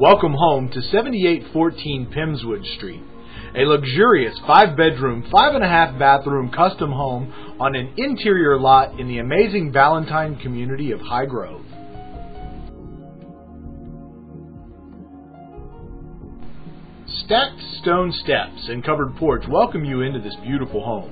Welcome home to 7814 Pemswood Street, a luxurious five bedroom, five and a half bathroom custom home on an interior lot in the amazing Ballantyne community of Highgrove. Stacked stone steps and covered porch welcome you into this beautiful home.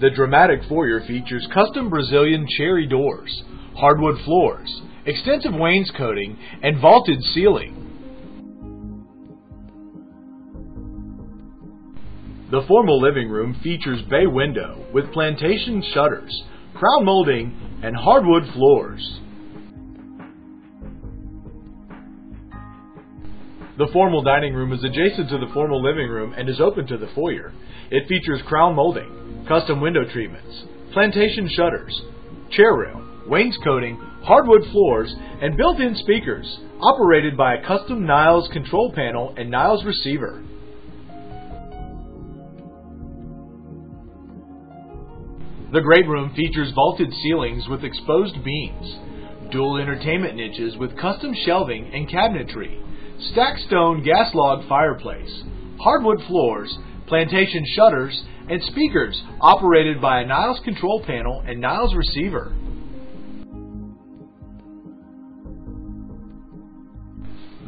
The dramatic foyer features custom Brazilian cherry doors, hardwood floors, extensive wainscoting, and vaulted ceiling. The formal living room features bay window with plantation shutters, crown molding, and hardwood floors. The formal dining room is adjacent to the formal living room and is open to the foyer. It features crown molding, custom window treatments, plantation shutters, chair rail, wainscoting, hardwood floors, and built-in speakers, operated by a custom Niles control panel and Niles receiver. The great room features vaulted ceilings with exposed beams, dual entertainment niches with custom shelving and cabinetry, stacked stone gas log fireplace, hardwood floors, plantation shutters, and speakers operated by a Niles control panel and Niles receiver.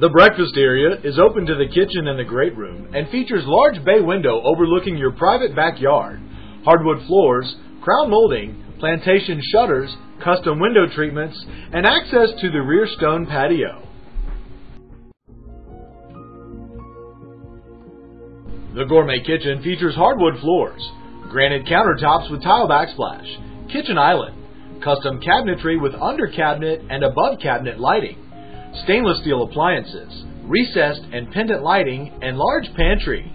The breakfast area is open to the kitchen and the great room and features large bay window overlooking your private backyard, hardwood floors, crown molding, plantation shutters, custom window treatments, and access to the rear stone patio. The gourmet kitchen features hardwood floors, granite countertops with tile backsplash, kitchen island, custom cabinetry with under cabinet and above cabinet lighting, stainless steel appliances, recessed and pendant lighting, and large pantry.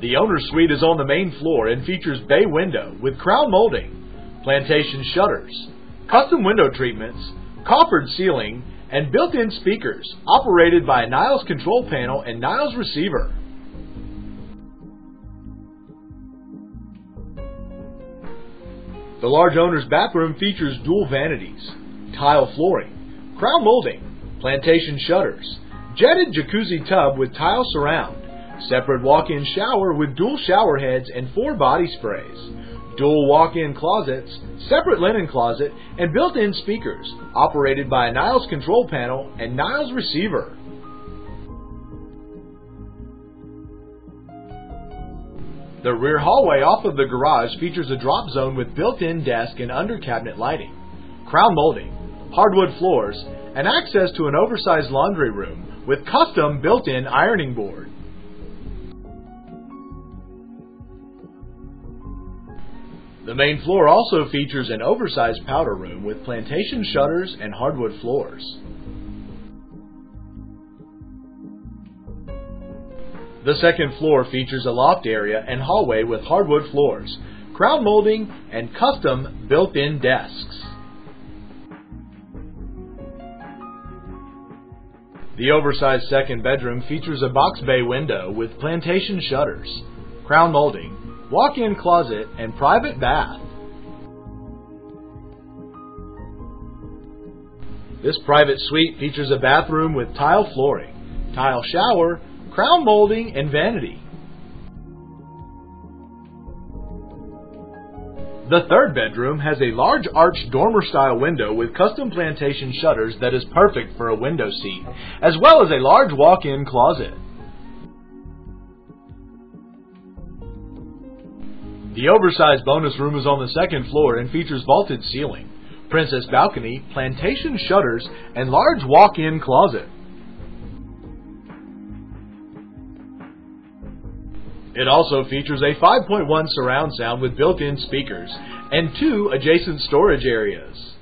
The owner's suite is on the main floor and features bay window with crown molding, plantation shutters, custom window treatments, coffered ceiling, and built-in speakers operated by a Niles control panel and Niles receiver. The large owner's bathroom features dual vanities, tile flooring, crown molding, plantation shutters, jetted jacuzzi tub with tile surround, separate walk-in shower with dual shower heads and four body sprays, dual walk-in closets, separate linen closet, and built-in speakers, operated by a Niles control panel and Niles receiver. The rear hallway off of the garage features a drop zone with built-in desk and under cabinet lighting, crown molding, hardwood floors, and access to an oversized laundry room with custom built-in ironing board. The main floor also features an oversized powder room with plantation shutters and hardwood floors. The second floor features a loft area and hallway with hardwood floors, crown molding, and custom built-in desks. The oversized second bedroom features a box bay window with plantation shutters, crown molding, walk-in closet, and private bath. This private suite features a bathroom with tile flooring, tile shower, crown molding, and vanity. The third bedroom has a large arched dormer-style window with custom plantation shutters that is perfect for a window seat, as well as a large walk-in closet. The oversized bonus room is on the second floor and features vaulted ceiling, princess balcony, plantation shutters, and large walk-in closet. It also features a 5.1 surround sound with built-in speakers and two adjacent storage areas.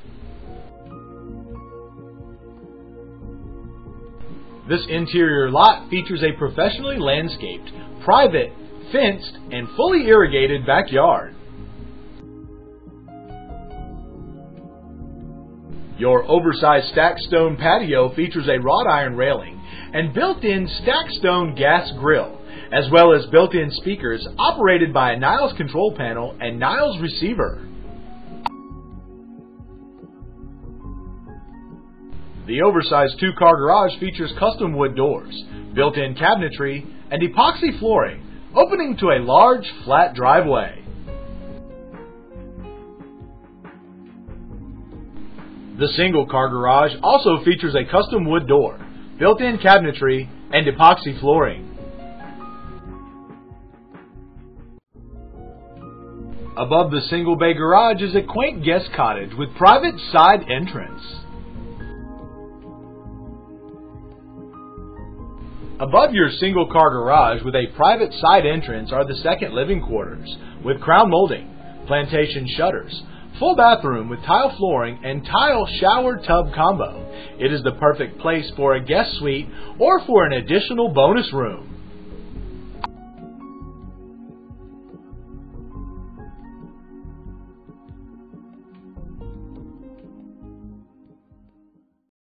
This interior lot features a professionally landscaped, private, fenced, and fully irrigated backyard. Your oversized stack stone patio features a wrought iron railing and built-in stack stone gas grill, as well as built-in speakers operated by a Niles control panel and Niles receiver. The oversized two-car garage features custom wood doors, built-in cabinetry, and epoxy flooring, opening to a large, flat driveway. The single car garage also features a custom wood door, built-in cabinetry, and epoxy flooring. Above the single bay garage is a quaint guest cottage with private side entrance. Above your single car garage with a private side entrance are the second living quarters with crown molding, plantation shutters, full bathroom with tile flooring and tile shower tub combo. It is the perfect place for a guest suite or for an additional bonus room.